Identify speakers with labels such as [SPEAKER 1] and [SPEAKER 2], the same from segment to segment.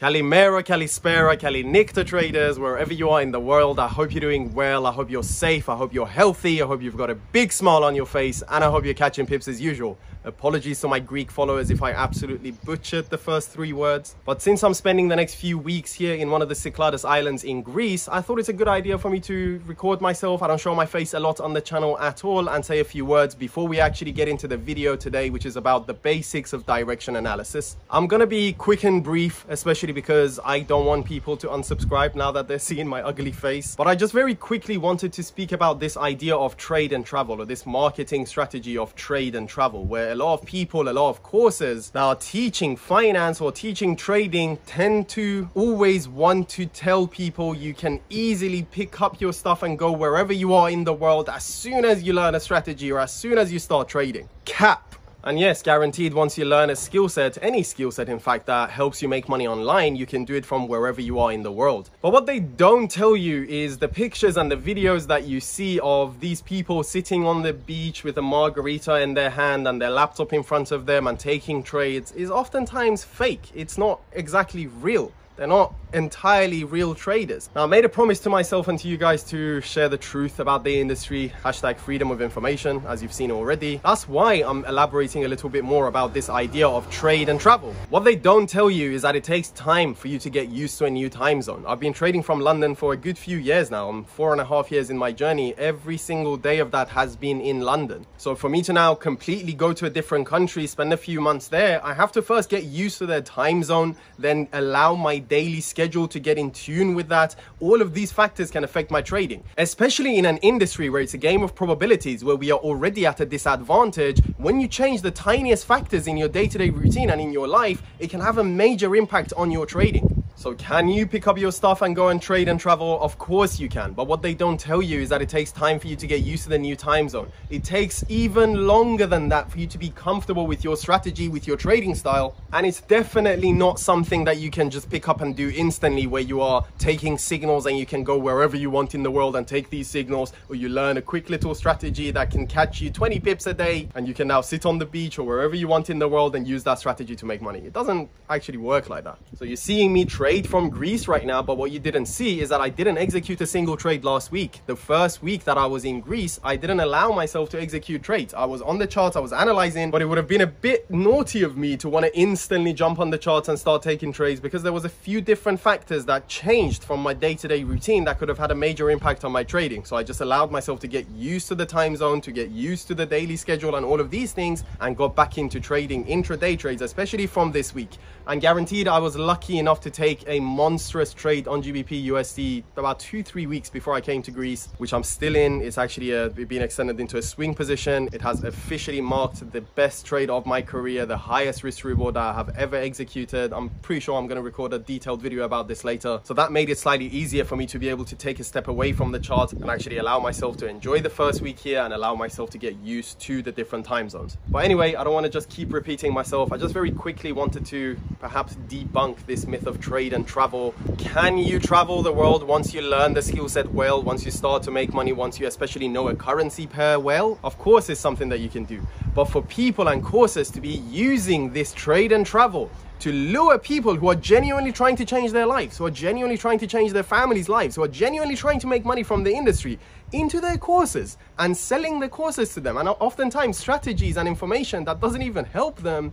[SPEAKER 1] Kalimera, Kalispera, Kalinicta traders, wherever you are in the world, I hope you're doing well. I hope you're safe. I hope you're healthy. I hope you've got a big smile on your face. And I hope you're catching pips as usual. Apologies to my Greek followers if I absolutely butchered the first three words. But since I'm spending the next few weeks here in one of the Cyclades Islands in Greece, I thought it's a good idea for me to record myself. I don't show my face a lot on the channel at all and say a few words before we actually get into the video today, which is about the basics of direction analysis. I'm gonna be quick and brief, especially because I don't want people to unsubscribe now that they're seeing my ugly face. But I just very quickly wanted to speak about this idea of trade and travel or this marketing strategy of trade and travel where a lot of people, a lot of courses that are teaching finance or teaching trading tend to always want to tell people you can easily pick up your stuff and go wherever you are in the world as soon as you learn a strategy or as soon as you start trading. Cap and yes, guaranteed once you learn a skill set, any skill set in fact, that helps you make money online, you can do it from wherever you are in the world. But what they don't tell you is the pictures and the videos that you see of these people sitting on the beach with a margarita in their hand and their laptop in front of them and taking trades is oftentimes fake. It's not exactly real. They're not entirely real traders. Now, I made a promise to myself and to you guys to share the truth about the industry, hashtag freedom of information, as you've seen already. That's why I'm elaborating a little bit more about this idea of trade and travel. What they don't tell you is that it takes time for you to get used to a new time zone. I've been trading from London for a good few years now. I'm four and a half years in my journey. Every single day of that has been in London. So for me to now completely go to a different country, spend a few months there, I have to first get used to their time zone, then allow my daily schedule to get in tune with that. All of these factors can affect my trading, especially in an industry where it's a game of probabilities, where we are already at a disadvantage. When you change the tiniest factors in your day-to-day -day routine and in your life, it can have a major impact on your trading. So can you pick up your stuff and go and trade and travel? Of course you can. But what they don't tell you is that it takes time for you to get used to the new time zone. It takes even longer than that for you to be comfortable with your strategy, with your trading style. And it's definitely not something that you can just pick up and do instantly where you are taking signals and you can go wherever you want in the world and take these signals or you learn a quick little strategy that can catch you 20 pips a day and you can now sit on the beach or wherever you want in the world and use that strategy to make money. It doesn't actually work like that. So you're seeing me trade trade from Greece right now, but what you didn't see is that I didn't execute a single trade last week. The first week that I was in Greece, I didn't allow myself to execute trades. I was on the charts, I was analyzing, but it would have been a bit naughty of me to want to instantly jump on the charts and start taking trades because there was a few different factors that changed from my day-to-day -day routine that could have had a major impact on my trading. So I just allowed myself to get used to the time zone, to get used to the daily schedule and all of these things and got back into trading intraday trades, especially from this week. And guaranteed I was lucky enough to take a monstrous trade on GBP USD about two, three weeks before I came to Greece, which I'm still in. It's actually a, uh, been extended into a swing position. It has officially marked the best trade of my career, the highest risk reward that I have ever executed. I'm pretty sure I'm going to record a detailed video about this later. So that made it slightly easier for me to be able to take a step away from the chart and actually allow myself to enjoy the first week here and allow myself to get used to the different time zones. But anyway, I don't want to just keep repeating myself. I just very quickly wanted to perhaps debunk this myth of trade and travel. Can you travel the world once you learn the skill set well, once you start to make money, once you especially know a currency pair well? Of course, it's something that you can do. But for people and courses to be using this trade and travel to lure people who are genuinely trying to change their lives, who are genuinely trying to change their families' lives, who are genuinely trying to make money from the industry into their courses and selling the courses to them. And oftentimes strategies and information that doesn't even help them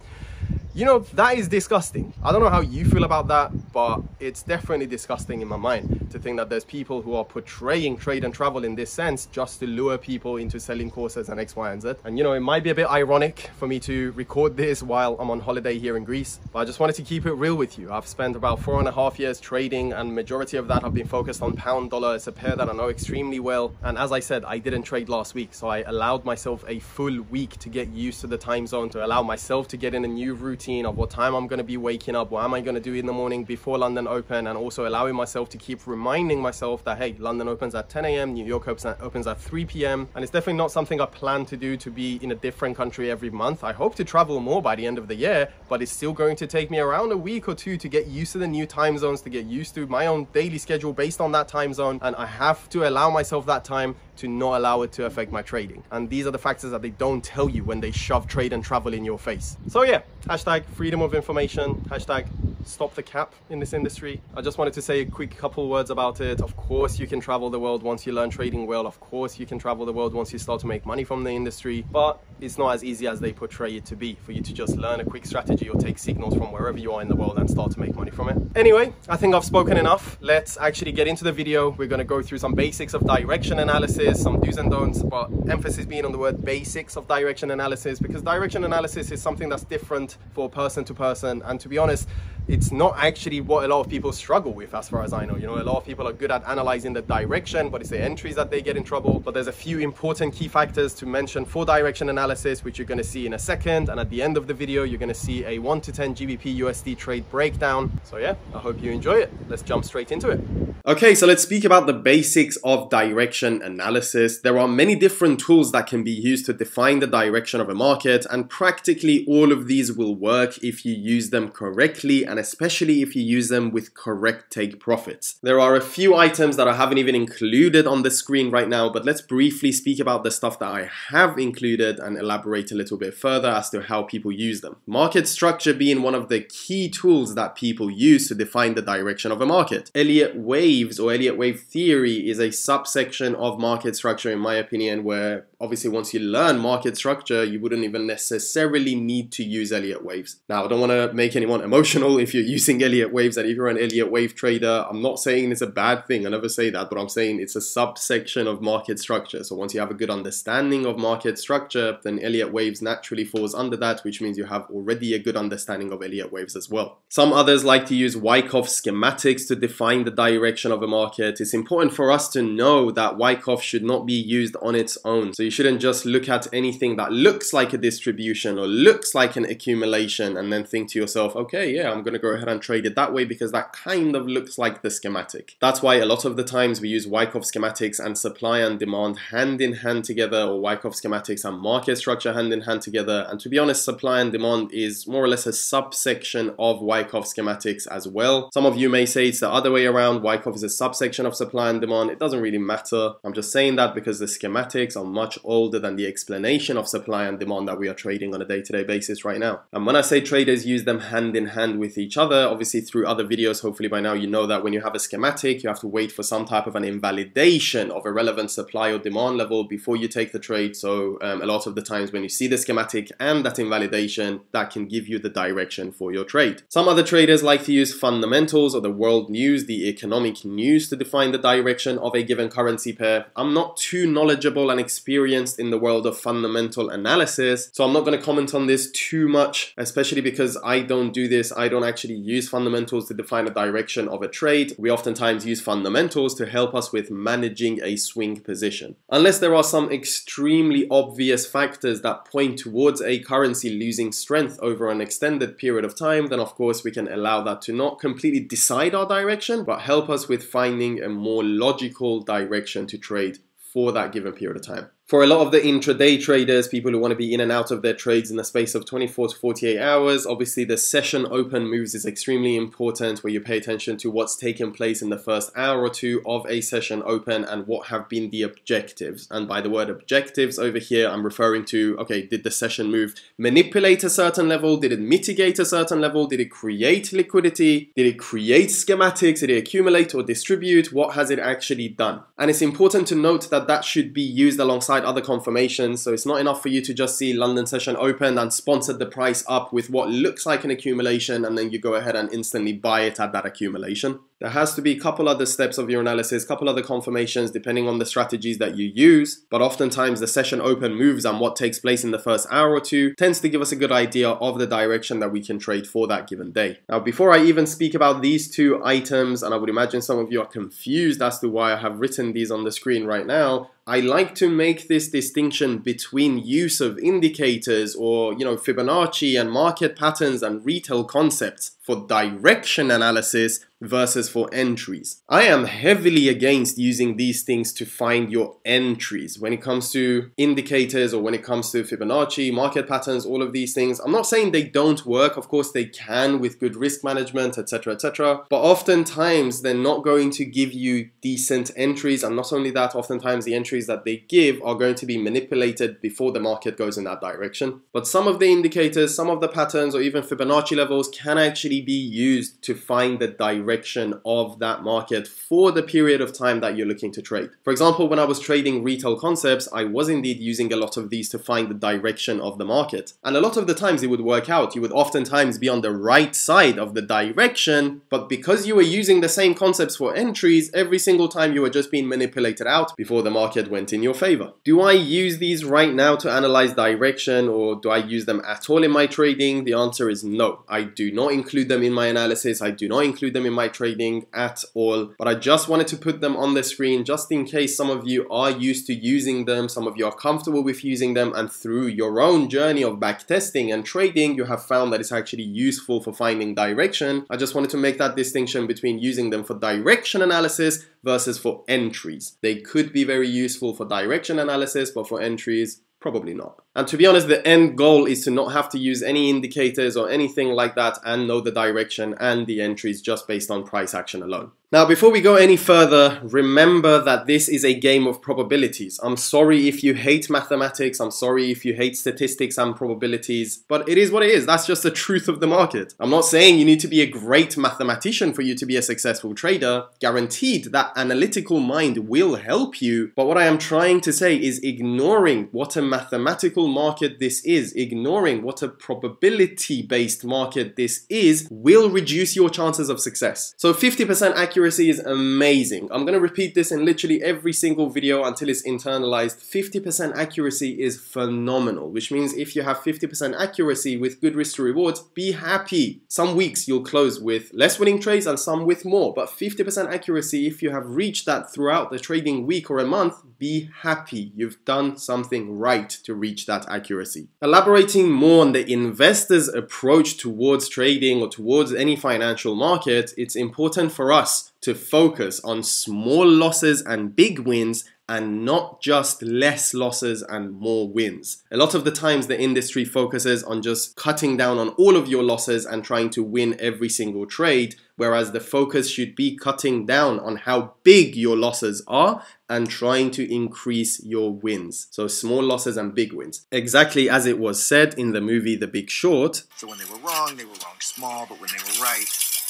[SPEAKER 1] you know, that is disgusting. I don't know how you feel about that, but it's definitely disgusting in my mind to think that there's people who are portraying trade and travel in this sense just to lure people into selling courses and X, Y, and Z. And you know, it might be a bit ironic for me to record this while I'm on holiday here in Greece, but I just wanted to keep it real with you. I've spent about four and a half years trading and majority of that I've been focused on pound dollar. It's a pair that I know extremely well. And as I said, I didn't trade last week. So I allowed myself a full week to get used to the time zone, to allow myself to get in a new routine routine of what time I'm going to be waking up, what am I going to do in the morning before London Open, and also allowing myself to keep reminding myself that, hey, London opens at 10 a.m., New York opens at 3 p.m. And it's definitely not something I plan to do to be in a different country every month. I hope to travel more by the end of the year, but it's still going to take me around a week or two to get used to the new time zones, to get used to my own daily schedule based on that time zone. And I have to allow myself that time to not allow it to affect my trading. And these are the factors that they don't tell you when they shove trade and travel in your face. So yeah, hashtag freedom of information, hashtag stop the cap in this industry. I just wanted to say a quick couple words about it. Of course, you can travel the world once you learn trading well. Of course, you can travel the world once you start to make money from the industry, but it's not as easy as they portray it to be for you to just learn a quick strategy or take signals from wherever you are in the world and start to make money from it. Anyway, I think I've spoken enough. Let's actually get into the video. We're to go through some basics of direction analysis, some do's and don'ts, but emphasis being on the word basics of direction analysis because direction analysis is something that's different for person to person. And to be honest, it's not actually what a lot of people struggle with as far as I know. You know, a lot of people are good at analyzing the direction, but it's the entries that they get in trouble. But there's a few important key factors to mention for direction analysis, which you're gonna see in a second. And at the end of the video, you're gonna see a one to 10 GBP USD trade breakdown. So yeah, I hope you enjoy it. Let's jump straight into it. Okay, so let's speak about the basics of direction analysis. There are many different tools that can be used to define the direction of a market, and practically all of these will work if you use them correctly and especially if you use them with correct take profits. There are a few items that I haven't even included on the screen right now, but let's briefly speak about the stuff that I have included and elaborate a little bit further as to how people use them. Market structure being one of the key tools that people use to define the direction of a market. Elliott waves or Elliott wave theory is a subsection of market structure in my opinion where obviously once you learn market structure you wouldn't even necessarily need to use Elliott waves. Now I don't want to make anyone emotional if you're using Elliott waves and if you're an Elliott wave trader I'm not saying it's a bad thing I never say that but I'm saying it's a subsection of market structure so once you have a good understanding of market structure then Elliott waves naturally falls under that which means you have already a good understanding of Elliott waves as well. Some others like to use Wyckoff schematics to define the direction of a market. It's important for us to know that Wyckoff should not be used on its own. So you shouldn't just look at anything that looks like a distribution or looks like an accumulation and then think to yourself, okay, yeah, I'm going to go ahead and trade it that way because that kind of looks like the schematic. That's why a lot of the times we use Wyckoff schematics and supply and demand hand in hand together or Wyckoff schematics and market structure hand in hand together. And to be honest, supply and demand is more or less a subsection of Wyckoff schematics as well. Some of you may say it's the other way around. Wyckoff is a subsection of supply and demand. It doesn't really matter. I'm just saying that because the schematics are much older than the explanation of supply and demand that we are trading on a day-to-day -day basis right now. And when I say traders use them hand in hand with each other, obviously through other videos, hopefully by now you know that when you have a schematic, you have to wait for some type of an invalidation of a relevant supply or demand level before you take the trade. So um, a lot of the times when you see the schematic and that invalidation, that can give you the direction for your trade. Some other traders like to use fundamentals or the world news, the economic news to define the direction of a given currency pair. I'm not too knowledgeable and experienced in the world of fundamental analysis. So I'm not going to comment on this too much, especially because I don't do this. I don't actually use fundamentals to define a direction of a trade. We oftentimes use fundamentals to help us with managing a swing position. Unless there are some extremely obvious factors that point towards a currency losing strength over an extended period of time, then of course we can allow that to not completely decide our direction, but help us with finding a more logical direction to trade for that given period of time for a lot of the intraday traders, people who want to be in and out of their trades in the space of 24 to 48 hours, obviously the session open moves is extremely important where you pay attention to what's taken place in the first hour or two of a session open and what have been the objectives. And by the word objectives over here, I'm referring to, okay, did the session move manipulate a certain level? Did it mitigate a certain level? Did it create liquidity? Did it create schematics? Did it accumulate or distribute? What has it actually done? And it's important to note that that should be used alongside alongside other confirmations. So it's not enough for you to just see London session open and sponsored the price up with what looks like an accumulation and then you go ahead and instantly buy it at that accumulation. There has to be a couple other steps of your analysis, a couple other confirmations depending on the strategies that you use. But oftentimes the session open moves and what takes place in the first hour or two tends to give us a good idea of the direction that we can trade for that given day. Now, before I even speak about these two items, and I would imagine some of you are confused as to why I have written these on the screen right now, I like to make this distinction between use of indicators or, you know, Fibonacci and market patterns and retail concepts for direction analysis versus for entries. I am heavily against using these things to find your entries when it comes to indicators or when it comes to Fibonacci, market patterns, all of these things. I'm not saying they don't work. Of course, they can with good risk management, etc., etc. But oftentimes, they're not going to give you decent entries. And not only that, oftentimes the entries that they give are going to be manipulated before the market goes in that direction. But some of the indicators, some of the patterns, or even Fibonacci levels can actually be used to find the direction of that market for the period of time that you're looking to trade. For example, when I was trading retail concepts, I was indeed using a lot of these to find the direction of the market. And a lot of the times it would work out. You would oftentimes be on the right side of the direction, but because you were using the same concepts for entries, every single time you were just being manipulated out before the market went in your favor. Do I use these right now to analyze direction or do I use them at all in my trading? The answer is no. I do not include them in my analysis. I do not include them in my trading at all, but I just wanted to put them on the screen just in case some of you are used to using them, some of you are comfortable with using them, and through your own journey of backtesting and trading, you have found that it's actually useful for finding direction. I just wanted to make that distinction between using them for direction analysis versus for entries. They could be very useful for direction analysis, but for entries, Probably not. And to be honest, the end goal is to not have to use any indicators or anything like that and know the direction and the entries just based on price action alone. Now, before we go any further, remember that this is a game of probabilities. I'm sorry if you hate mathematics, I'm sorry if you hate statistics and probabilities, but it is what it is. That's just the truth of the market. I'm not saying you need to be a great mathematician for you to be a successful trader. Guaranteed that analytical mind will help you, but what I am trying to say is ignoring what a mathematical market this is, ignoring what a probability based market this is, will reduce your chances of success. So 50% accuracy is amazing. I'm gonna repeat this in literally every single video until it's internalized. 50% accuracy is phenomenal, which means if you have 50% accuracy with good risk to rewards, be happy. Some weeks you'll close with less winning trades and some with more, but 50% accuracy, if you have reached that throughout the trading week or a month, be happy. You've done something right right to reach that accuracy. Elaborating more on the investor's approach towards trading or towards any financial market, it's important for us to focus on small losses and big wins and not just less losses and more wins. A lot of the times the industry focuses on just cutting down on all of your losses and trying to win every single trade, whereas the focus should be cutting down on how big your losses are and trying to increase your wins. So small losses and big wins. Exactly as it was said in the movie The Big Short.
[SPEAKER 2] So when they were wrong, they were wrong small, but when they were right,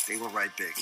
[SPEAKER 2] they big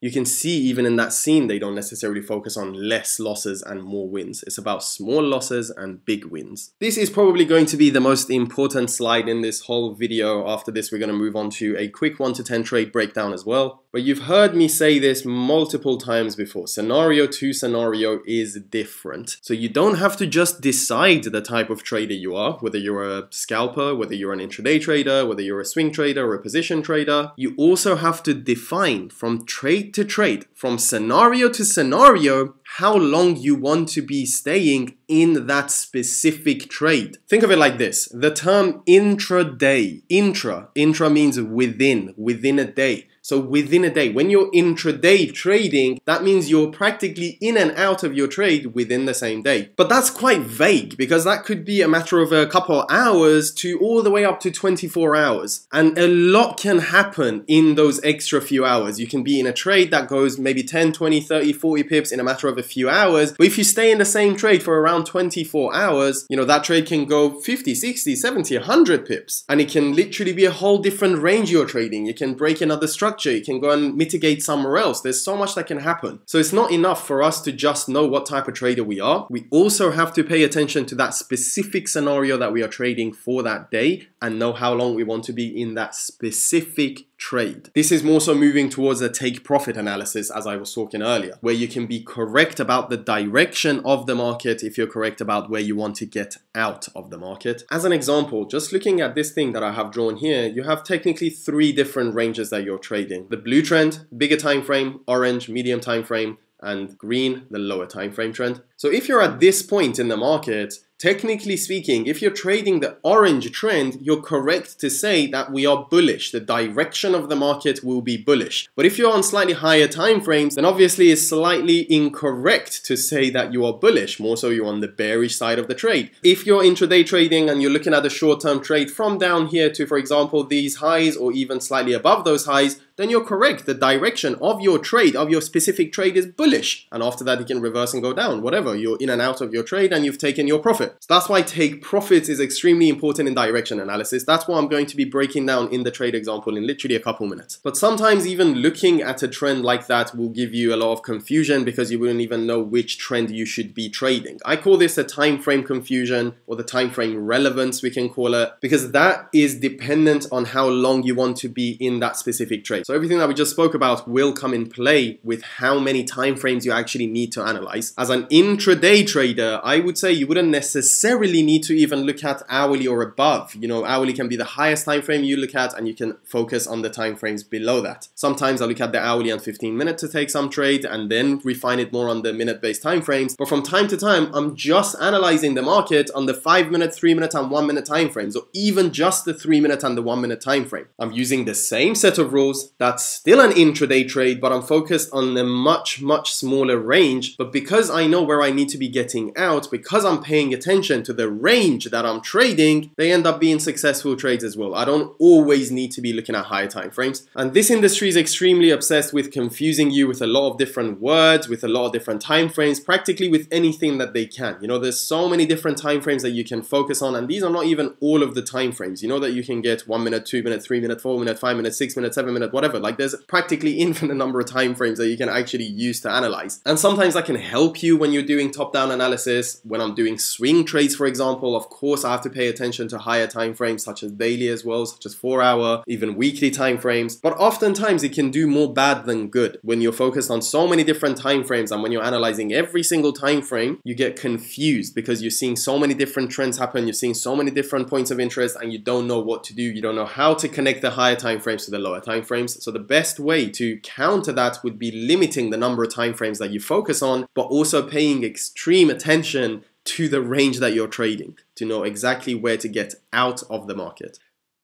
[SPEAKER 1] you can see even in that scene they don't necessarily focus on less losses and more wins. It's about small losses and big wins. This is probably going to be the most important slide in this whole video. After this we're going to move on to a quick 1 to 10 trade breakdown as well. But you've heard me say this multiple times before. Scenario to scenario is different. So you don't have to just decide the type of trader you are, whether you're a scalper, whether you're an intraday trader, whether you're a swing trader or a position trader. You also have to define from trade to trade, from scenario to scenario, how long you want to be staying in that specific trade. Think of it like this. The term intraday, intra, intra means within, within a day. So within a day, when you're intraday trading, that means you're practically in and out of your trade within the same day. But that's quite vague because that could be a matter of a couple of hours to all the way up to 24 hours. And a lot can happen in those extra few hours. You can be in a trade that goes maybe 10, 20, 30, 40 pips in a matter of a few hours. But if you stay in the same trade for around 24 hours, you know, that trade can go 50, 60, 70, 100 pips. And it can literally be a whole different range you're trading. You can break another structure structure, you can go and mitigate somewhere else. There's so much that can happen. So it's not enough for us to just know what type of trader we are. We also have to pay attention to that specific scenario that we are trading for that day and know how long we want to be in that specific trade. This is more so moving towards a take profit analysis as I was talking earlier, where you can be correct about the direction of the market if you're correct about where you want to get out of the market. As an example, just looking at this thing that I have drawn here, you have technically three different ranges that you're trading. The blue trend, bigger time frame, orange, medium time frame, and green, the lower time frame trend. So if you're at this point in the market, technically speaking, if you're trading the orange trend, you're correct to say that we are bullish. The direction of the market will be bullish. But if you're on slightly higher time frames, then obviously it's slightly incorrect to say that you are bullish. More so you're on the bearish side of the trade. If you're intraday trading and you're looking at a short-term trade from down here to, for example, these highs or even slightly above those highs, then you're correct. The direction of your trade, of your specific trade is bullish. And after that, you can reverse and go down, whatever. You're in and out of your trade and you've taken your profit. So that's why take profits is extremely important in direction analysis. That's what I'm going to be breaking down in the trade example in literally a couple minutes. But sometimes even looking at a trend like that will give you a lot of confusion because you wouldn't even know which trend you should be trading. I call this a time frame confusion or the time frame relevance we can call it because that is dependent on how long you want to be in that specific trade. So everything that we just spoke about will come in play with how many time frames you actually need to analyze. As an intraday trader, I would say you wouldn't necessarily need to even look at hourly or above. You know, hourly can be the highest time frame you look at and you can focus on the time frames below that. Sometimes I look at the hourly and 15 minute to take some trade and then refine it more on the minute based time frames. But from time to time, I'm just analyzing the market on the 5 minute, 3 minute and 1 minute time frames or even just the 3 minute and the 1 minute time frame. I'm using the same set of rules that's still an intraday trade, but I'm focused on a much, much smaller range. But because I know where I need to be getting out, because I'm paying attention to the range that I'm trading, they end up being successful trades as well. I don't always need to be looking at higher time frames. And this industry is extremely obsessed with confusing you with a lot of different words, with a lot of different time frames, practically with anything that they can. You know, there's so many different time frames that you can focus on, and these are not even all of the time frames. You know that you can get one minute, two minute, three minute, four minute, five minute, six minute, seven minute, whatever. Like there's practically infinite number of time frames that you can actually use to analyze. And sometimes that can help you when you're doing top-down analysis. When I'm doing swing trades, for example, of course I have to pay attention to higher time frames such as daily as well, such as four hour, even weekly time frames. But oftentimes it can do more bad than good when you're focused on so many different time frames and when you're analyzing every single time frame, you get confused because you're seeing so many different trends happen, you're seeing so many different points of interest and you don't know what to do. You don't know how to connect the higher time frames to the lower time frames. So the best way to counter that would be limiting the number of time frames that you focus on, but also paying extreme attention to the range that you're trading to know exactly where to get out of the market.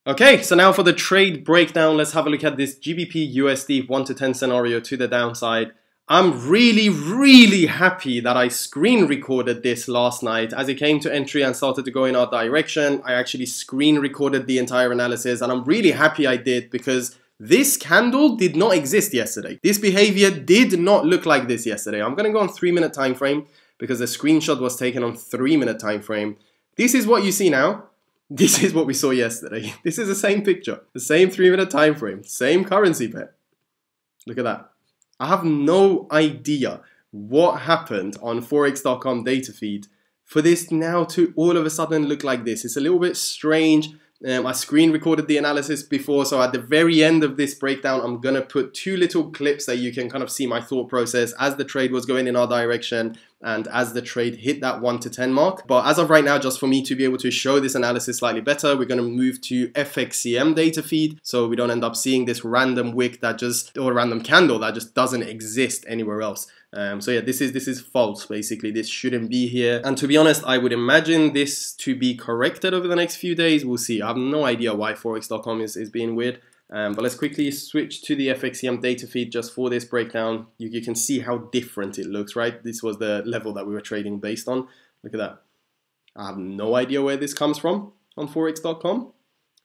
[SPEAKER 1] Okay, so now for the trade breakdown, let's have a look at this GBP USD 1 to 10 scenario to the downside. I'm really, really happy that I screen recorded this last night. As it came to entry and started to go in our direction, I actually screen recorded the entire analysis and I'm really happy I did because this candle did not exist yesterday. This behavior did not look like this yesterday. I'm gonna go on three minute time frame because the screenshot was taken on three minute time frame. This is what you see now. This is what we saw yesterday. This is the same picture, the same three minute time frame, same currency pair. Look at that. I have no idea what happened on forex.com data feed for this now to all of a sudden look like this. It's a little bit strange. Um, I screen recorded the analysis before, so at the very end of this breakdown, I'm gonna put two little clips that you can kind of see my thought process as the trade was going in our direction and as the trade hit that 1 to 10 mark. But as of right now, just for me to be able to show this analysis slightly better, we're gonna move to FXCM data feed so we don't end up seeing this random wick that just, or random candle that just doesn't exist anywhere else. Um, so yeah, this is this is false basically. This shouldn't be here. And to be honest, I would imagine this to be corrected over the next few days. We'll see. I have no idea why forex.com is, is being weird. Um, but let's quickly switch to the FXCM data feed just for this breakdown. You, you can see how different it looks, right? This was the level that we were trading based on. Look at that. I have no idea where this comes from on forex.com.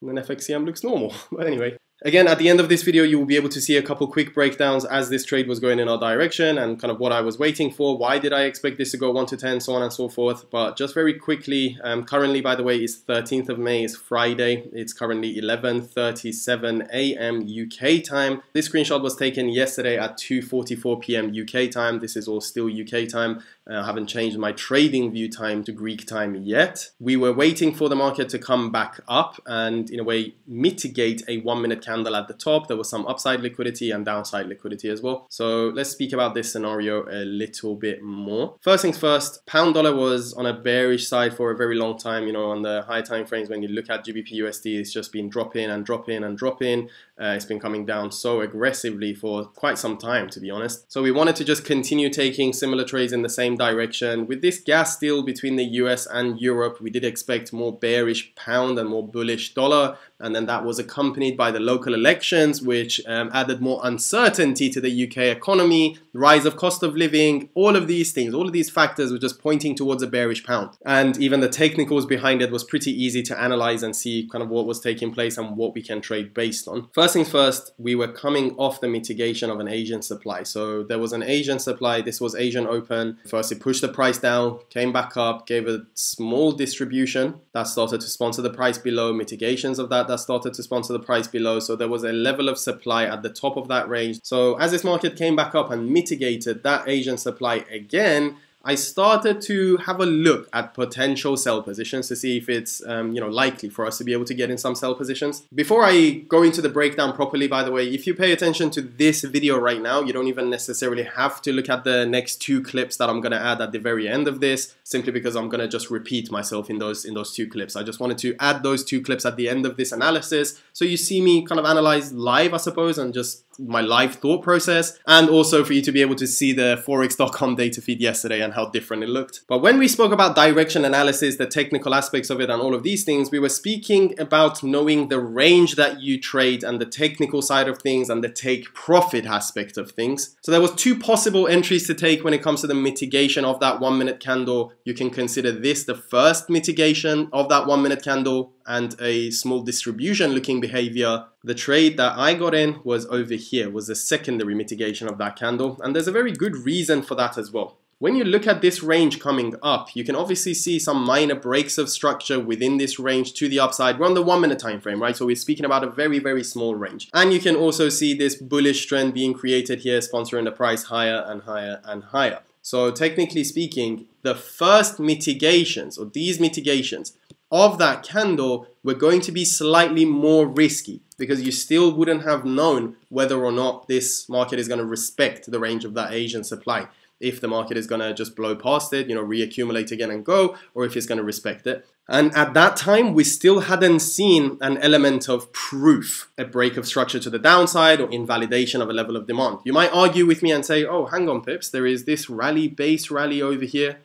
[SPEAKER 1] And then FXCM looks normal. but anyway, Again, at the end of this video, you will be able to see a couple quick breakdowns as this trade was going in our direction and kind of what I was waiting for. Why did I expect this to go 1 to 10, so on and so forth. But just very quickly, um, currently, by the way, is 13th of May, is Friday. It's currently 11.37 a.m. UK time. This screenshot was taken yesterday at 2.44 p.m. UK time. This is all still UK time. Uh, I haven't changed my TradingView time to Greek time yet. We were waiting for the market to come back up and in a way mitigate a one minute candle at the top. There was some upside liquidity and downside liquidity as well. So let's speak about this scenario a little bit more. First things first, pound dollar was on a bearish side for a very long time. You know, on the high time frames, when you look at GBP USD, it's just been dropping and dropping and dropping. Uh, it's been coming down so aggressively for quite some time, to be honest. So we wanted to just continue taking similar trades in the same direction. With this gas deal between the US and Europe, we did expect more bearish pound and more bullish dollar and then that was accompanied by the local elections, which um, added more uncertainty to the UK economy, rise of cost of living, all of these things, all of these factors were just pointing towards a bearish pound. And even the technicals behind it was pretty easy to analyze and see kind of what was taking place and what we can trade based on. First things first, we were coming off the mitigation of an Asian supply. So there was an Asian supply, this was Asian Open. First, it pushed the price down, came back up, gave a small distribution that started to sponsor the price below, mitigations of that that started to sponsor the price below. So there was a level of supply at the top of that range. So as this market came back up and mitigated that Asian supply again, I started to have a look at potential sell positions to see if it's um, you know likely for us to be able to get in some sell positions. Before I go into the breakdown properly, by the way, if you pay attention to this video right now, you don't even necessarily have to look at the next two clips that I'm gonna add at the very end of this, simply because I'm gonna just repeat myself in those in those two clips. I just wanted to add those two clips at the end of this analysis, so you see me kind of analyze live, I suppose, and just my live thought process and also for you to be able to see the forex.com data feed yesterday and how different it looked. But when we spoke about direction analysis, the technical aspects of it and all of these things, we were speaking about knowing the range that you trade and the technical side of things and the take profit aspect of things. So there was two possible entries to take when it comes to the mitigation of that one minute candle. You can consider this the first mitigation of that one minute candle and a small distribution looking behavior. The trade that I got in was over here, was a secondary mitigation of that candle. And there's a very good reason for that as well. When you look at this range coming up, you can obviously see some minor breaks of structure within this range to the upside. We're on the one minute time frame, right? So we're speaking about a very, very small range. And you can also see this bullish trend being created here, sponsoring the price higher and higher and higher. So technically speaking, the first mitigations or these mitigations of that candle were going to be slightly more risky because you still wouldn't have known whether or not this market is going to respect the range of that Asian supply. If the market is going to just blow past it, you know, reaccumulate again and go, or if it's going to respect it. And at that time, we still hadn't seen an element of proof, a break of structure to the downside or invalidation of a level of demand. You might argue with me and say, oh, hang on, Pips, there is this rally, base rally over here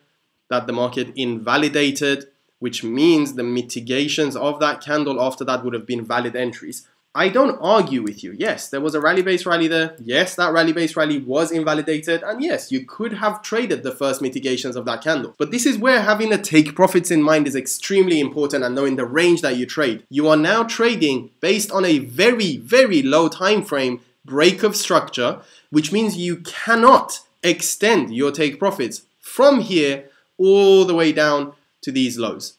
[SPEAKER 1] that the market invalidated which means the mitigations of that candle after that would have been valid entries. I don't argue with you. Yes, there was a rally base rally there. Yes, that rally base rally was invalidated. And yes, you could have traded the first mitigations of that candle. But this is where having a take profits in mind is extremely important and knowing the range that you trade. You are now trading based on a very, very low time frame break of structure, which means you cannot extend your take profits from here all the way down to these lows.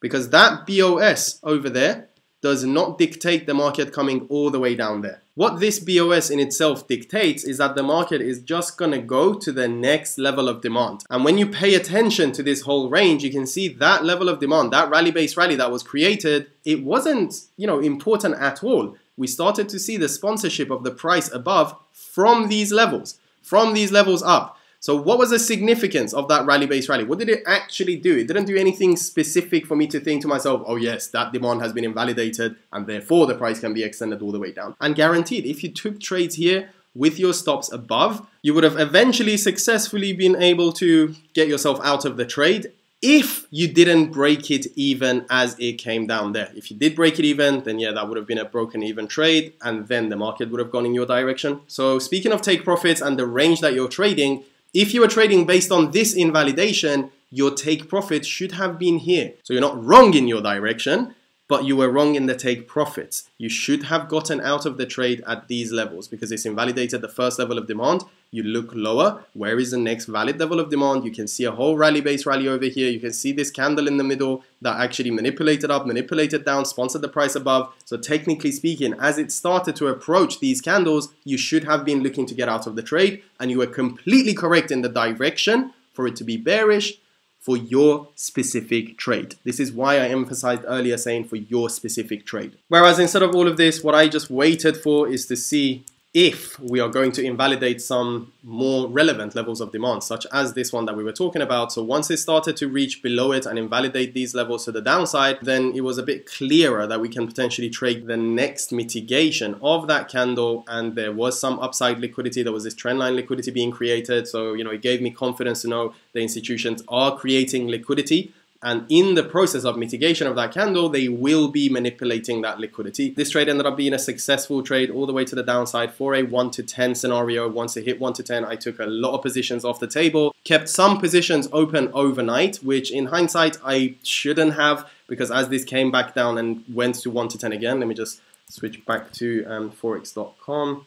[SPEAKER 1] Because that BOS over there does not dictate the market coming all the way down there. What this BOS in itself dictates is that the market is just going to go to the next level of demand. And when you pay attention to this whole range, you can see that level of demand, that rally-base rally that was created, it wasn't, you know, important at all. We started to see the sponsorship of the price above from these levels, from these levels up. So what was the significance of that rally-base rally? What did it actually do? It didn't do anything specific for me to think to myself, oh yes, that demand has been invalidated and therefore the price can be extended all the way down. And guaranteed, if you took trades here with your stops above, you would have eventually successfully been able to get yourself out of the trade if you didn't break it even as it came down there. If you did break it even, then yeah, that would have been a broken even trade and then the market would have gone in your direction. So speaking of take profits and the range that you're trading, if you were trading based on this invalidation, your take profit should have been here. So you're not wrong in your direction, but you were wrong in the take profits. You should have gotten out of the trade at these levels because it's invalidated the first level of demand. You look lower. Where is the next valid level of demand? You can see a whole rally base rally over here. You can see this candle in the middle that actually manipulated up, manipulated down, sponsored the price above. So technically speaking, as it started to approach these candles, you should have been looking to get out of the trade and you were completely correct in the direction for it to be bearish for your specific trade. This is why I emphasized earlier saying for your specific trade. Whereas instead of all of this, what I just waited for is to see if we are going to invalidate some more relevant levels of demand, such as this one that we were talking about. So once it started to reach below it and invalidate these levels to the downside, then it was a bit clearer that we can potentially trade the next mitigation of that candle. And there was some upside liquidity. There was this trendline liquidity being created. So, you know, it gave me confidence to know the institutions are creating liquidity and in the process of mitigation of that candle, they will be manipulating that liquidity. This trade ended up being a successful trade all the way to the downside for a 1 to 10 scenario. Once it hit 1 to 10, I took a lot of positions off the table, kept some positions open overnight, which in hindsight, I shouldn't have because as this came back down and went to 1 to 10 again, let me just switch back to um, forex.com.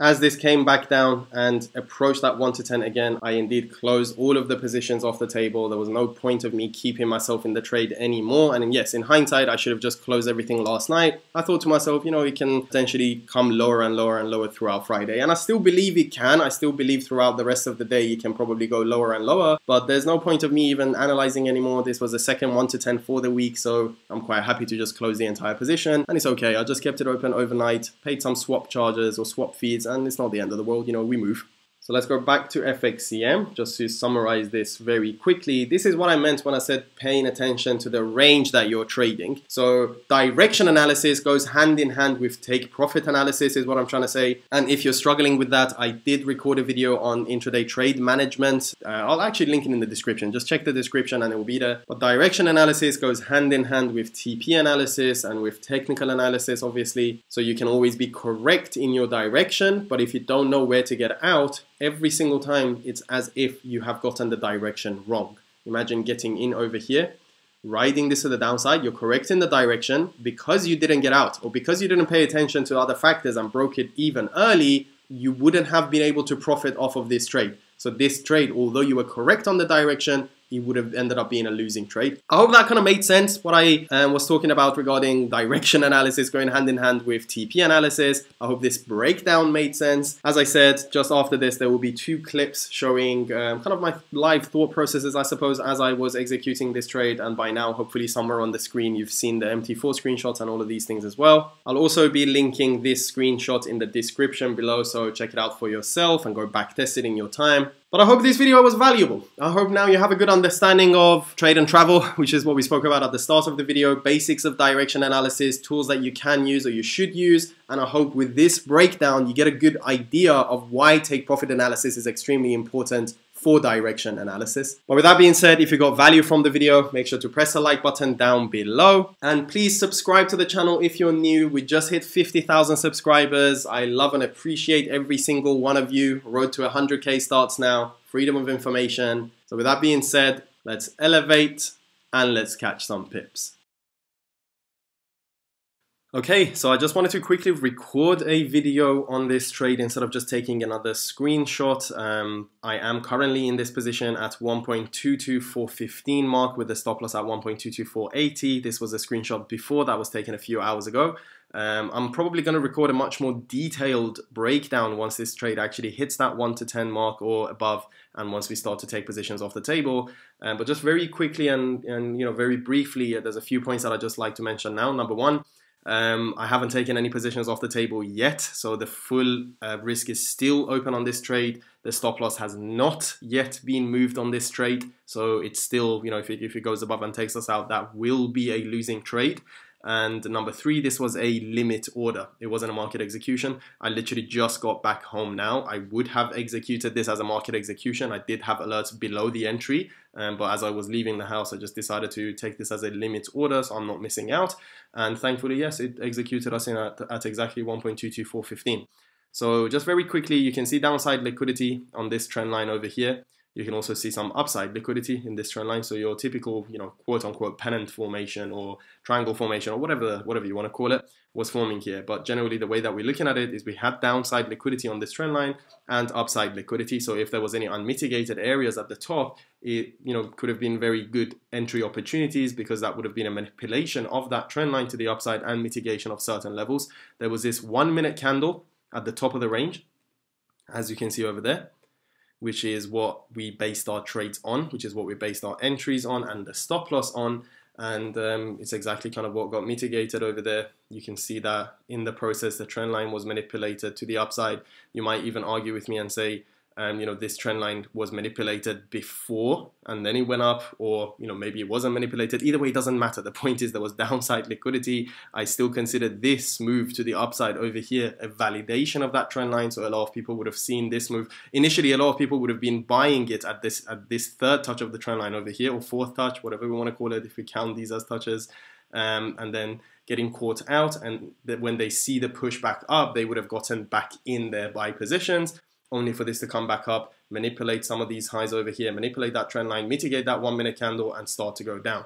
[SPEAKER 1] As this came back down and approached that 1 to 10 again, I indeed closed all of the positions off the table. There was no point of me keeping myself in the trade anymore. And yes, in hindsight, I should have just closed everything last night. I thought to myself, you know, it can potentially come lower and lower and lower throughout Friday. And I still believe it can. I still believe throughout the rest of the day, it can probably go lower and lower. But there's no point of me even analyzing anymore. This was the second 1 to 10 for the week. So I'm quite happy to just close the entire position. And it's okay. I just kept it open overnight, paid some swap charges or swap fees and it's not the end of the world, you know, we move. So let's go back to FXCM just to summarize this very quickly. This is what I meant when I said paying attention to the range that you're trading. So direction analysis goes hand in hand with take profit analysis is what I'm trying to say. And if you're struggling with that, I did record a video on intraday trade management. Uh, I'll actually link it in the description. Just check the description and it will be there. But direction analysis goes hand in hand with TP analysis and with technical analysis, obviously. So you can always be correct in your direction. But if you don't know where to get out, every single time it's as if you have gotten the direction wrong. Imagine getting in over here, riding this to the downside, you're correct in the direction because you didn't get out or because you didn't pay attention to other factors and broke it even early, you wouldn't have been able to profit off of this trade. So this trade, although you were correct on the direction, he would have ended up being a losing trade. I hope that kind of made sense what I um, was talking about regarding direction analysis going hand in hand with TP analysis. I hope this breakdown made sense. As I said, just after this, there will be two clips showing um, kind of my live thought processes, I suppose, as I was executing this trade. And by now, hopefully somewhere on the screen, you've seen the MT4 screenshots and all of these things as well. I'll also be linking this screenshot in the description below, so check it out for yourself and go back test it in your time. But I hope this video was valuable. I hope now you have a good understanding of trade and travel, which is what we spoke about at the start of the video, basics of direction analysis, tools that you can use or you should use. And I hope with this breakdown, you get a good idea of why take profit analysis is extremely important for direction analysis. But with that being said, if you got value from the video, make sure to press the like button down below. And please subscribe to the channel if you're new. We just hit 50,000 subscribers. I love and appreciate every single one of you. Road to 100k starts now. Freedom of information. So with that being said, let's elevate and let's catch some pips. Okay, so I just wanted to quickly record a video on this trade instead of just taking another screenshot. Um, I am currently in this position at 1.22415 mark with the stop loss at 1.22480. This was a screenshot before that was taken a few hours ago. Um, I'm probably going to record a much more detailed breakdown once this trade actually hits that 1 to 10 mark or above and once we start to take positions off the table. Um, but just very quickly and, and you know very briefly, there's a few points that I just like to mention now. Number one, um, I haven't taken any positions off the table yet, so the full uh, risk is still open on this trade. The stop loss has not yet been moved on this trade, so it's still, you know, if it, if it goes above and takes us out, that will be a losing trade. And number three, this was a limit order. It wasn't a market execution. I literally just got back home now. I would have executed this as a market execution. I did have alerts below the entry, um, but as I was leaving the house, I just decided to take this as a limit order so I'm not missing out. And thankfully, yes, it executed us in at, at exactly 1.22415. So just very quickly, you can see downside liquidity on this trend line over here. You can also see some upside liquidity in this trend line. So your typical, you know, quote unquote pennant formation or triangle formation or whatever, whatever you want to call it was forming here. But generally the way that we're looking at it is we had downside liquidity on this trend line and upside liquidity. So if there was any unmitigated areas at the top, it, you know, could have been very good entry opportunities because that would have been a manipulation of that trend line to the upside and mitigation of certain levels. There was this one minute candle at the top of the range, as you can see over there which is what we based our trades on, which is what we based our entries on and the stop loss on. And um, it's exactly kind of what got mitigated over there. You can see that in the process, the trend line was manipulated to the upside. You might even argue with me and say, um, you know, this trend line was manipulated before and then it went up, or, you know, maybe it wasn't manipulated. Either way, it doesn't matter. The point is there was downside liquidity. I still consider this move to the upside over here a validation of that trend line. So a lot of people would have seen this move. Initially, a lot of people would have been buying it at this, at this third touch of the trend line over here, or fourth touch, whatever we want to call it, if we count these as touches. Um, and then getting caught out and when they see the push back up they would have gotten back in their buy positions only for this to come back up, manipulate some of these highs over here, manipulate that trend line, mitigate that one minute candle and start to go down.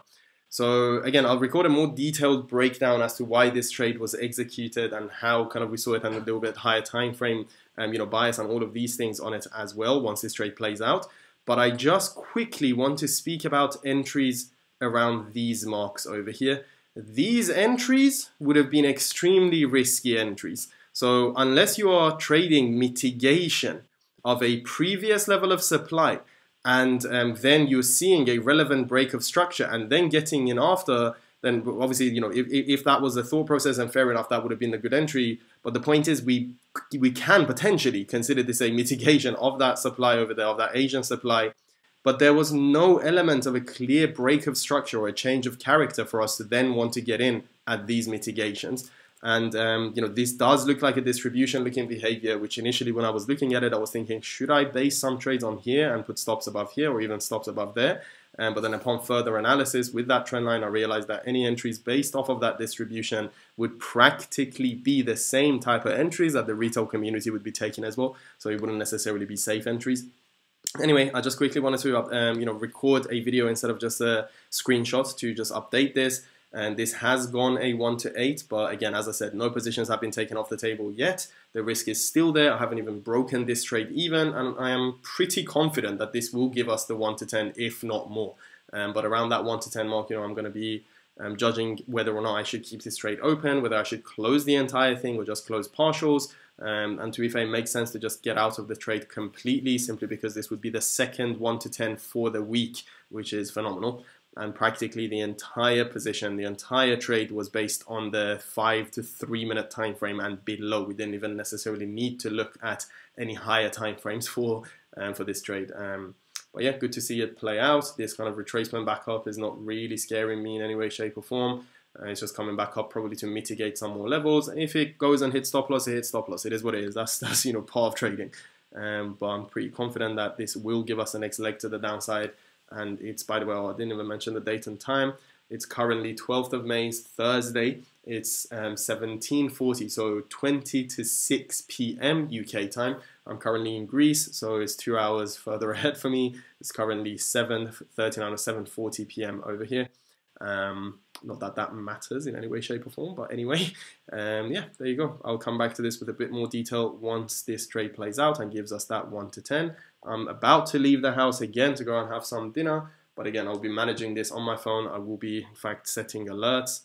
[SPEAKER 1] So again, I'll record a more detailed breakdown as to why this trade was executed and how kind of we saw it on a little bit higher time frame, um, you know, bias and all of these things on it as well once this trade plays out. But I just quickly want to speak about entries around these marks over here. These entries would have been extremely risky entries. So unless you are trading mitigation of a previous level of supply and um, then you're seeing a relevant break of structure and then getting in after, then obviously, you know, if, if that was the thought process and fair enough, that would have been a good entry. But the point is we we can potentially consider this a mitigation of that supply over there, of that Asian supply. But there was no element of a clear break of structure or a change of character for us to then want to get in at these mitigations. And um, you know, this does look like a distribution looking behavior, which initially when I was looking at it, I was thinking, should I base some trades on here and put stops above here or even stops above there? Um, but then upon further analysis with that trend line, I realized that any entries based off of that distribution would practically be the same type of entries that the retail community would be taking as well. So it wouldn't necessarily be safe entries. Anyway, I just quickly wanted to um, you know record a video instead of just a screenshot to just update this and this has gone a 1 to 8 but again as I said no positions have been taken off the table yet. The risk is still there. I haven't even broken this trade even and I am pretty confident that this will give us the 1 to 10 if not more. Um, but around that 1 to 10 mark you know I'm going to be um, judging whether or not I should keep this trade open whether I should close the entire thing or just close partials. Um, and to be fair, it makes sense to just get out of the trade completely simply because this would be the second 1 to 10 for the week, which is phenomenal and practically the entire position, the entire trade was based on the five to three minute time frame and below. We didn't even necessarily need to look at any higher time frames for um, for this trade. Um, but yeah, good to see it play out. This kind of retracement back up is not really scaring me in any way, shape, or form. Uh, it's just coming back up probably to mitigate some more levels. And if it goes and hits stop loss, it hits stop loss. It is what it is. That's that's you know part of trading. Um, but I'm pretty confident that this will give us the next leg to the downside and it's by the way, I didn't even mention the date and time. It's currently 12th of May, Thursday. It's um, 17:40, so 20 to 6 p.m. UK time. I'm currently in Greece, so it's two hours further ahead for me. It's currently 7:39 or 7:40 p.m. over here. Um, not that that matters in any way, shape, or form, but anyway, um, yeah, there you go. I'll come back to this with a bit more detail once this trade plays out and gives us that 1 to 10. I'm about to leave the house again to go and have some dinner, but again, I'll be managing this on my phone. I will be, in fact, setting alerts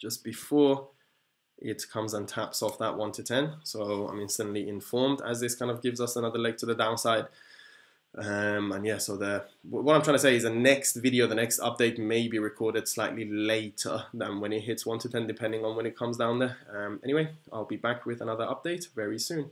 [SPEAKER 1] just before it comes and taps off that 1 to 10. So I'm instantly informed as this kind of gives us another leg to the downside. Um, and yeah, so the what I'm trying to say is the next video, the next update may be recorded slightly later than when it hits 1 to 10, depending on when it comes down there. Um, anyway, I'll be back with another update very soon.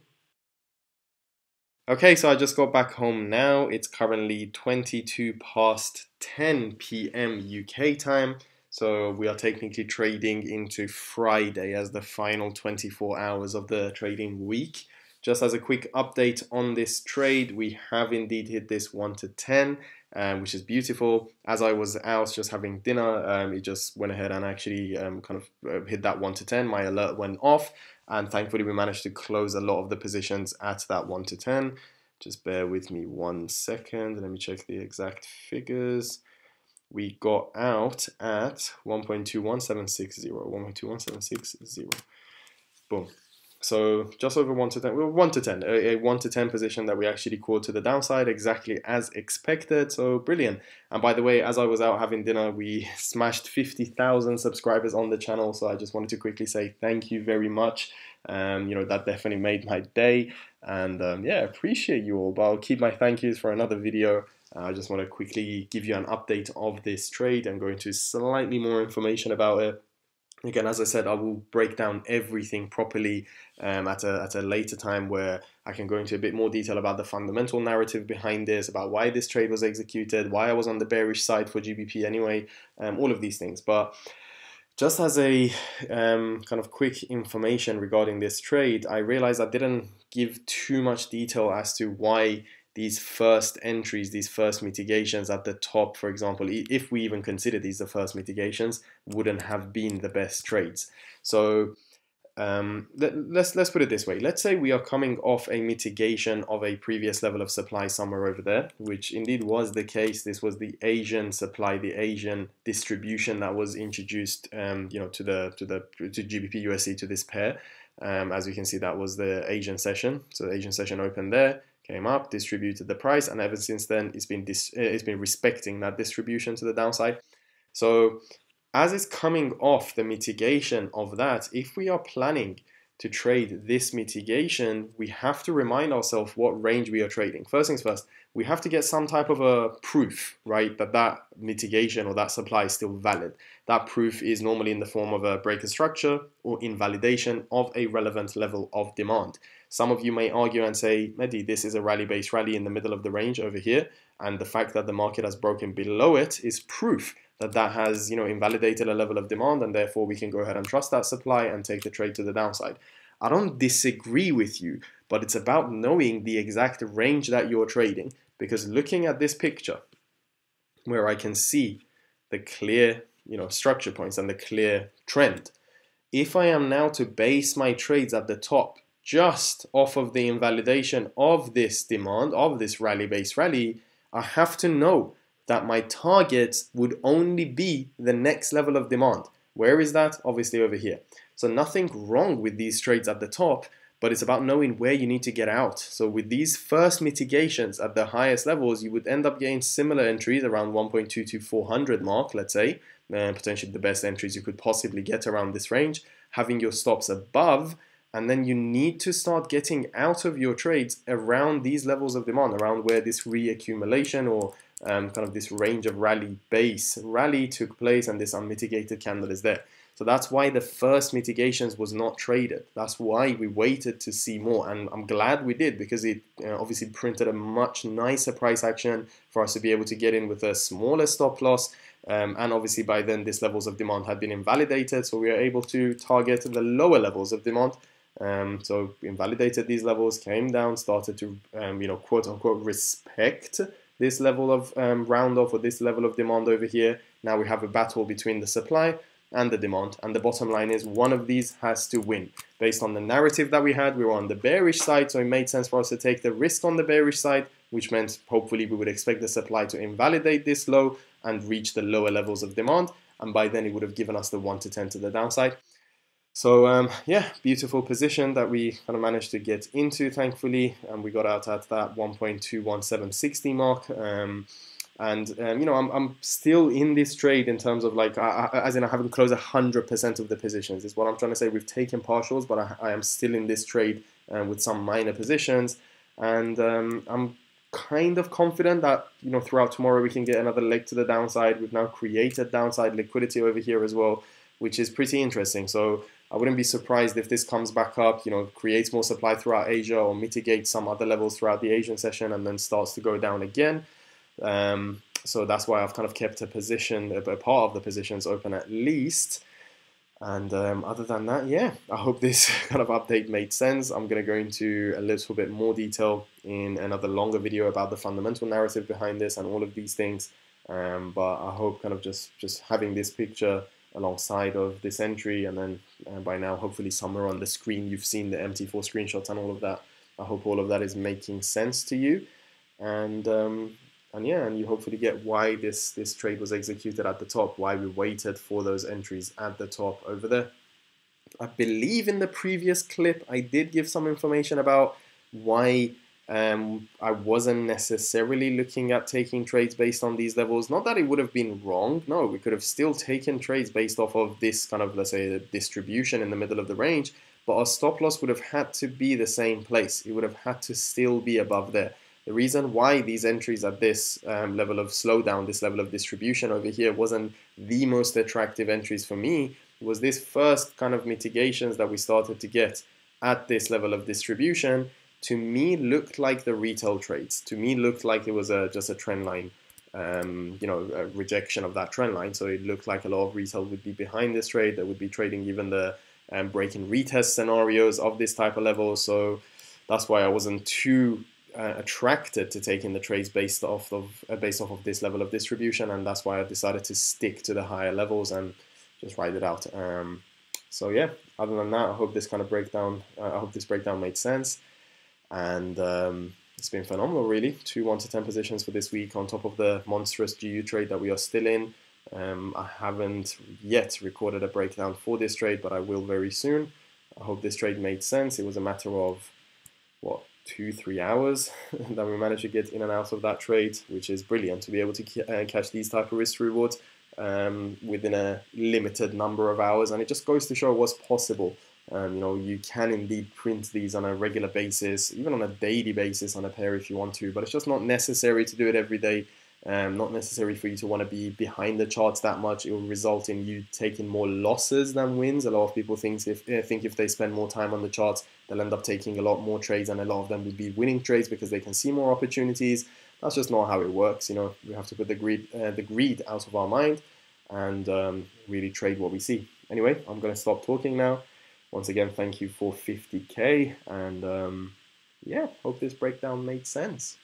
[SPEAKER 1] Okay, so I just got back home now. It's currently 22 past 10 p.m. UK time. So we are technically trading into Friday as the final 24 hours of the trading week. Just as a quick update on this trade, we have indeed hit this 1 to 10, um, which is beautiful. As I was out just having dinner, um, it just went ahead and actually um, kind of uh, hit that 1 to 10. My alert went off and thankfully we managed to close a lot of the positions at that 1 to 10 just bear with me one second. Let me check the exact figures. We got out at 1.21760 1.21760 boom so just over 1 to 10 well, 1 to 10 a, a 1 to 10 position that we actually caught to the downside exactly as expected so brilliant and by the way as I was out having dinner we smashed 50,000 subscribers on the channel so I just wanted to quickly say thank you very much Um, you know, that definitely made my day. And um, yeah, appreciate you all. But I'll keep my thank yous for another video. Uh, I just want to quickly give you an update of this trade and go into slightly more information about it. Again, as I said, I will break down everything properly um, at, a, at a later time where I can go into a bit more detail about the fundamental narrative behind this, about why this trade was executed, why I was on the bearish side for GBP anyway, um, all of these things. But just as a um, kind of quick information regarding this trade, I realized I didn't give too much detail as to why these first entries, these first mitigations at the top, for example, if we even consider these the first mitigations, wouldn't have been the best trades. So um, let, us let's put it this way. Let's say we are coming off a mitigation of a previous level of supply somewhere over there, which indeed was the case. This was the Asian supply, the Asian distribution that was introduced, um, you know, to the to the to GBP USD to this pair. Um, as you can see, that was the Asian session. So the Asian session opened there, came up, distributed the price, and ever since then, it's been dis- uh, it's been respecting that distribution to the downside. So as it's coming off the mitigation of that, if we are planning to trade this mitigation, we have to remind ourselves what range we are trading. First things first, we have to get some type of a proof, right, that that mitigation or that supply is still valid. That proof is normally in the form of a break of structure or invalidation of a relevant level of demand. Some of you may argue and say, Mehdi, this is a rally-base rally in the middle of the range over here, and the fact that the market has broken below it is proof that that has you know invalidated a level of demand and therefore we can go ahead and trust that supply and take the trade to the downside. I don't disagree with you, but it's about knowing the exact range that you're trading because looking at this picture where I can see the clear you know structure points and the clear trend if I am now to base my trades at the top just off of the invalidation of this demand of this rally base rally I have to know that my target would only be the next level of demand. Where is that? Obviously over here. So nothing wrong with these trades at the top, but it's about knowing where you need to get out. So with these first mitigations at the highest levels, you would end up getting similar entries around 1.22400 mark, let's say, uh, potentially the best entries you could possibly get around this range, having your stops above, and then you need to start getting out of your trades around these levels of demand, around where this reaccumulation or um, kind of this range of rally base rally took place and this unmitigated candle is there. So that's why the first mitigations was not traded. That's why we waited to see more. And I'm glad we did because it obviously printed a much nicer price action for us to be able to get in with a smaller stop loss. Um, and obviously by then these levels of demand had been invalidated. So we are able to target the lower levels of demand. Um, so invalidated these levels, came down, started to, um, you know, quote unquote respect this level of um, round off or this level of demand over here. Now we have a battle between the supply and the demand. And the bottom line is one of these has to win. Based on the narrative that we had, we were on the bearish side, so it made sense for us to take the risk on the bearish side, which meant hopefully we would expect the supply to invalidate this low and reach the lower levels of demand. And by then it would have given us the 1 to 10 to the downside. So um, yeah, beautiful position that we kind of managed to get into, thankfully, and we got out at that 1.21760 mark. Um, and um, you know, I'm, I'm still in this trade in terms of like, I, I, as in I haven't closed 100% of the positions. Is what I'm trying to say. We've taken partials, but I, I am still in this trade uh, with some minor positions, and um, I'm kind of confident that you know throughout tomorrow we can get another leg to the downside. We've now created downside liquidity over here as well, which is pretty interesting. So I wouldn't be surprised if this comes back up, you know, creates more supply throughout Asia or mitigates some other levels throughout the Asian session and then starts to go down again. Um, so that's why I've kind of kept a position, a, part of the positions open at least. And um, other than that, yeah, I hope this kind of update made sense. I'm going to go into a little bit more detail in another longer video about the fundamental narrative behind this and all of these things. Um, but I hope kind of just, just having this picture alongside of this entry and then uh, by now hopefully somewhere on the screen you've seen the MT4 screenshots and all of that. I hope all of that is making sense to you and um, and yeah and you hopefully get why this this trade was executed at the top why we waited for those entries at the top over there. I believe in the previous clip I did give some information about why um, I wasn't necessarily looking at taking trades based on these levels. Not that it would have been wrong. No, we could have still taken trades based off of this kind of, let's say, distribution in the middle of the range. but our stop loss would have had to be the same place. It would have had to still be above there. The reason why these entries at this um, level of slowdown, this level of distribution over here wasn't the most attractive entries for me was this first kind of mitigations that we started to get at this level of distribution to me looked like the retail trades. To me looked like it was a, just a trend line, um, you know, rejection of that trend line. So it looked like a lot of retail would be behind this trade. That would be trading even the um, break and retest scenarios of this type of level. So that's why I wasn't too uh, attracted to taking the trades based off of uh, based off of this level of distribution, and that's why I decided to stick to the higher levels and just ride it out. Um, so yeah, other than that, I hope this kind of breakdown, uh, I hope this breakdown made sense, and um, it's been phenomenal, really. Two one to ten positions for this week on top of the monstrous GU trade that we are still in. Um, I haven't yet recorded a breakdown for this trade, but I will very soon. I hope this trade made sense. It was a matter of what two, three hours that we managed to get in and out of that trade, which is brilliant to be able to uh, catch these type of risk rewards um, within a limited number of hours. And it just goes to show what's possible. Um, you know, you can indeed print these on a regular basis, even on a daily basis on a pair if you want to, but it's just not necessary to do it every day. Um, not necessary for you to want to be behind the charts that much. It will result in you taking more losses than wins. A lot of people think if uh, think if they spend more time on the charts, they'll end up taking a lot more trades, and a lot of them will be winning trades because they can see more opportunities. That's just not how it works. You know, we have to put the greed uh, the greed out of our mind and um, really trade what we see. Anyway, I'm going to stop talking now. Once again, thank you for 50k, and um, yeah, hope this breakdown made sense.